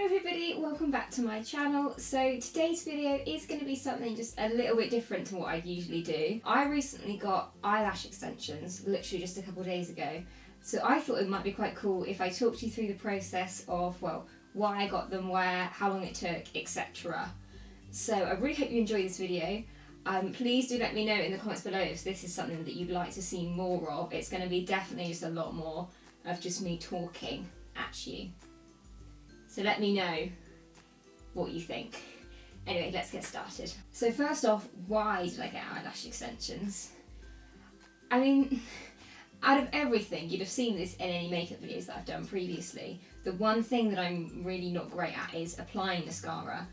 everybody, welcome back to my channel. So today's video is going to be something just a little bit different to what I usually do. I recently got eyelash extensions, literally just a couple days ago. So I thought it might be quite cool if I talked you through the process of, well, why I got them, where, how long it took, etc. So I really hope you enjoy this video. Um, please do let me know in the comments below if this is something that you'd like to see more of. It's going to be definitely just a lot more of just me talking at you. So let me know what you think. Anyway, let's get started. So first off, why did I get eyelash extensions? I mean, out of everything, you'd have seen this in any makeup videos that I've done previously. The one thing that I'm really not great at is applying mascara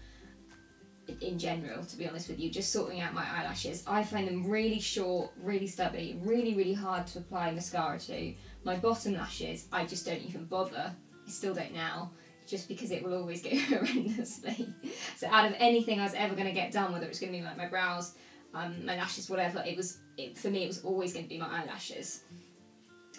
in general, to be honest with you, just sorting out my eyelashes. I find them really short, really stubby, really, really hard to apply mascara to. My bottom lashes, I just don't even bother. I still don't now just because it will always go horrendously. So out of anything I was ever going to get done, whether it's going to be like my brows, um, my lashes, whatever, it was it, for me it was always going to be my eyelashes.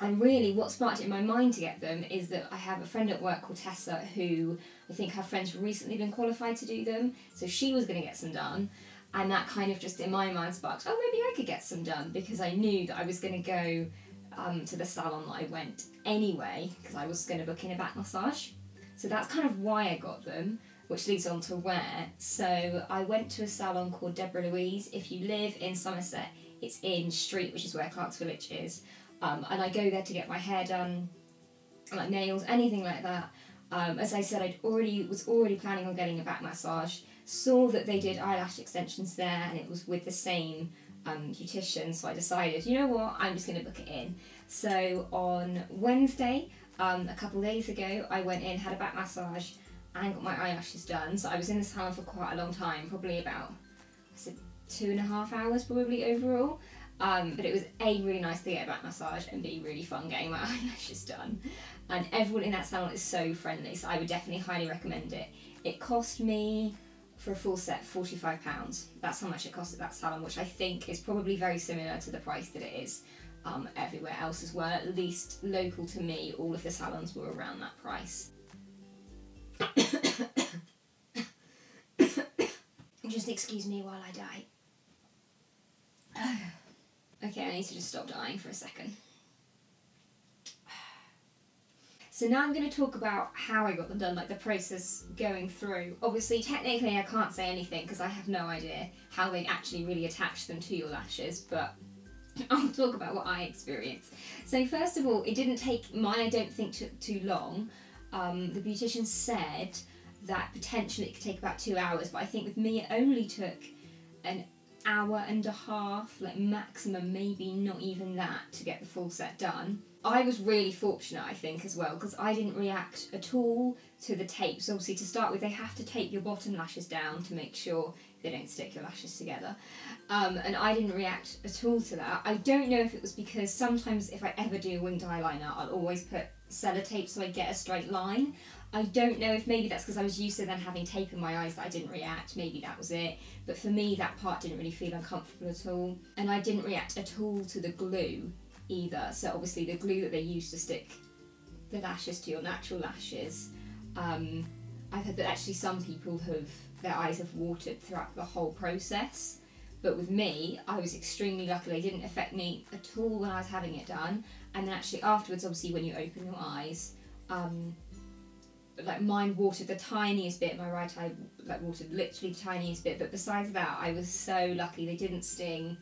And really, what sparked it in my mind to get them is that I have a friend at work called Tessa who I think her friend's recently been qualified to do them, so she was going to get some done. And that kind of just in my mind sparked, oh, maybe I could get some done because I knew that I was going to go um, to the salon that I went anyway because I was going to book in a back massage. So that's kind of why I got them, which leads on to where. So I went to a salon called Deborah Louise. If you live in Somerset, it's in Street, which is where Clark's Village is. Um, and I go there to get my hair done, like nails, anything like that. Um, as I said, I'd already was already planning on getting a back massage. Saw that they did eyelash extensions there, and it was with the same um, beautician. So I decided, you know what, I'm just going to book it in. So on Wednesday, um, a couple days ago, I went in, had a back massage, and got my eyelashes done. So I was in the salon for quite a long time, probably about said two and a half hours probably overall. Um, but it was a really nice to get a back massage and b really fun getting my eyelashes done. And everyone in that salon is so friendly, so I would definitely highly recommend it. It cost me for a full set £45. That's how much it cost at that salon, which I think is probably very similar to the price that it is um, everywhere else as well. At least local to me, all of the salons were around that price. just excuse me while I die. okay, I need to just stop dying for a second. So now I'm going to talk about how I got them done, like the process going through. Obviously, technically I can't say anything because I have no idea how they actually really attach them to your lashes, but I'll talk about what I experienced. So first of all, it didn't take mine. I don't think took too long. Um, the beautician said that potentially it could take about two hours, but I think with me it only took an hour and a half, like maximum, maybe not even that, to get the full set done. I was really fortunate, I think, as well, because I didn't react at all to the tapes. Obviously, to start with, they have to tape your bottom lashes down to make sure they don't stick your lashes together. Um, and I didn't react at all to that. I don't know if it was because sometimes if I ever do winged eyeliner, I'll always put sellotape so I get a straight line. I don't know if maybe that's because I was used to then having tape in my eyes that I didn't react. Maybe that was it. But for me, that part didn't really feel uncomfortable at all. And I didn't react at all to the glue either. So obviously the glue that they use to stick the lashes to your natural lashes. Um, I've heard that actually some people have their eyes have watered throughout the whole process. But with me, I was extremely lucky. They didn't affect me at all when I was having it done. And then actually afterwards, obviously, when you open your eyes, um, like mine watered the tiniest bit. My right eye like watered literally the tiniest bit. But besides that, I was so lucky. They didn't sting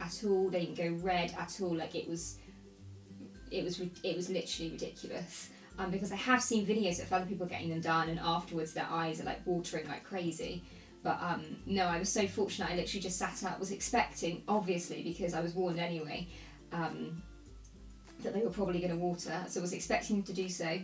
at all. They didn't go red at all. Like it was, it was, it was literally ridiculous um, because I have seen videos of other people getting them done and afterwards their eyes are like watering like crazy. But um, no, I was so fortunate. I literally just sat up, was expecting, obviously, because I was warned anyway, um, that they were probably going to water. So I was expecting to do so.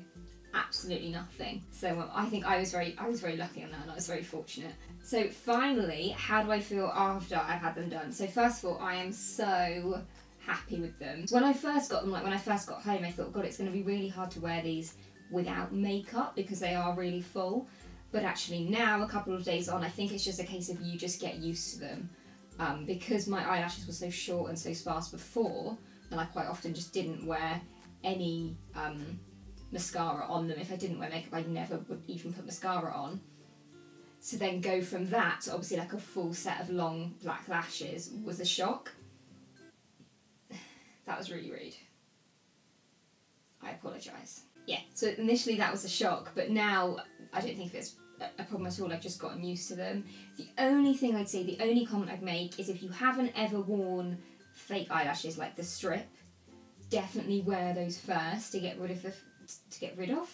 Absolutely nothing. So um, I think I was very, I was very lucky on that, and I was very fortunate. So finally, how do I feel after I've had them done? So first of all, I am so happy with them. When I first got them, like when I first got home, I thought, God, it's going to be really hard to wear these without makeup because they are really full. But actually now, a couple of days on, I think it's just a case of you just get used to them. Um, because my eyelashes were so short and so sparse before, and I quite often just didn't wear any um, mascara on them. If I didn't wear makeup, I never would even put mascara on. So then go from that to obviously like a full set of long black lashes was a shock. That was really rude. I apologise. Yeah, so initially that was a shock, but now I don't think it's a problem at all. I've just gotten used to them. The only thing I'd say, the only comment I'd make is if you haven't ever worn fake eyelashes like the strip, definitely wear those first to get rid of the to get rid of.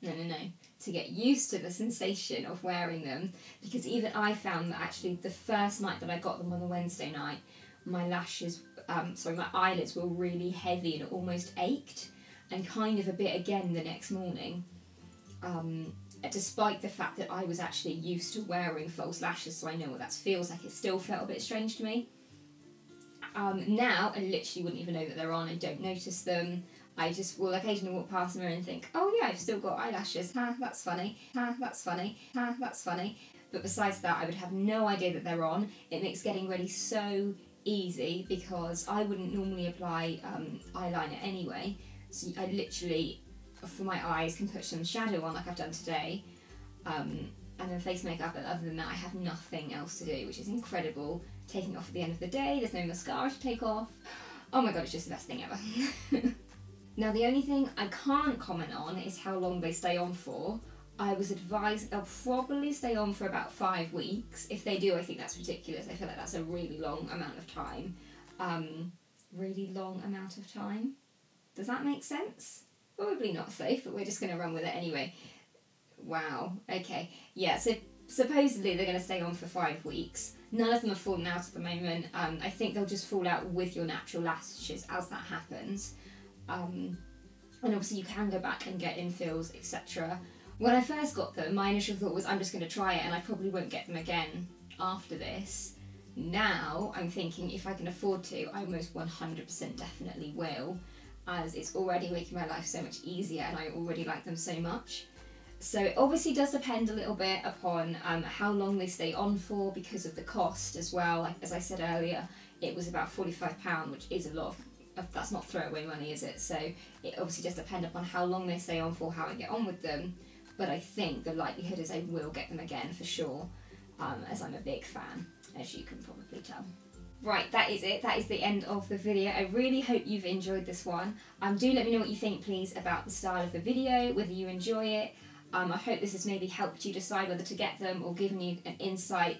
No, no, no. To get used to the sensation of wearing them, because even I found that actually the first night that I got them on the Wednesday night, my lashes, um, sorry, my eyelids were really heavy and almost ached, and kind of a bit again the next morning. Um, despite the fact that I was actually used to wearing false lashes, so I know what that feels like, it still felt a bit strange to me. Um, now, I literally wouldn't even know that they're on, I don't notice them. I just will occasionally walk past the mirror and think, oh yeah, I've still got eyelashes. Ha, that's funny. Ha, that's funny. Ha, that's funny. But besides that, I would have no idea that they're on. It makes getting ready so easy because I wouldn't normally apply um, eyeliner anyway. So I literally, for my eyes, can put some shadow on like I've done today. Um, and then face makeup, but other than that, I have nothing else to do, which is incredible. Taking off at the end of the day, there's no mascara to take off. Oh my god, it's just the best thing ever. Now, the only thing I can't comment on is how long they stay on for. I was advised they'll probably stay on for about five weeks. If they do, I think that's ridiculous. I feel like that's a really long amount of time. Um, really long amount of time. Does that make sense? Probably not safe, but we're just going to run with it anyway. Wow. Okay. Yeah, so supposedly they're going to stay on for five weeks. None of them have fallen out at the moment. Um, I think they'll just fall out with your natural lashes as that happens. Um, and obviously you can go back and get infills, etc. When I first got them, my initial thought was I'm just going to try it and I probably won't get them again after this. Now I'm thinking if I can afford to, I almost 100% definitely will, as it's already making my life so much easier and I already like them so much. So it obviously does depend a little bit upon um, how long they stay on for because of the cost as well. Like, as I said earlier, it was about £45, which is a lot of that's not throwaway money, is it? So it obviously just depends upon how long they stay on for, how I get on with them. But I think the likelihood is I will get them again for sure, um, as I'm a big fan, as you can probably tell. Right, that is it. That is the end of the video. I really hope you've enjoyed this one. Um, do let me know what you think, please, about the style of the video, whether you enjoy it. Um, I hope this has maybe helped you decide whether to get them or given you an insight,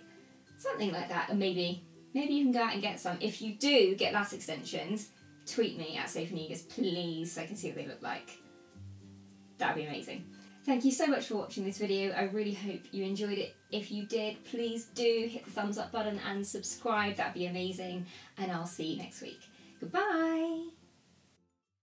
something like that. And maybe, maybe you can go out and get some. If you do get lash extensions, tweet me at Safe please, so I can see what they look like. That'd be amazing. Thank you so much for watching this video. I really hope you enjoyed it. If you did, please do hit the thumbs up button and subscribe. That'd be amazing. And I'll see you next week. Goodbye.